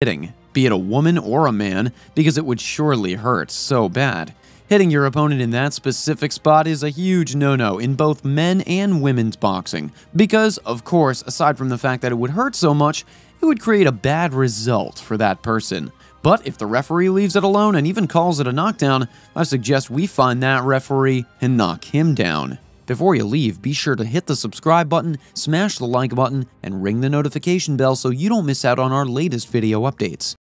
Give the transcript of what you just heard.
hitting, be it a woman or a man, because it would surely hurt so bad. Hitting your opponent in that specific spot is a huge no-no in both men and women's boxing, because, of course, aside from the fact that it would hurt so much, it would create a bad result for that person. But if the referee leaves it alone and even calls it a knockdown, I suggest we find that referee and knock him down. Before you leave, be sure to hit the subscribe button, smash the like button, and ring the notification bell so you don't miss out on our latest video updates.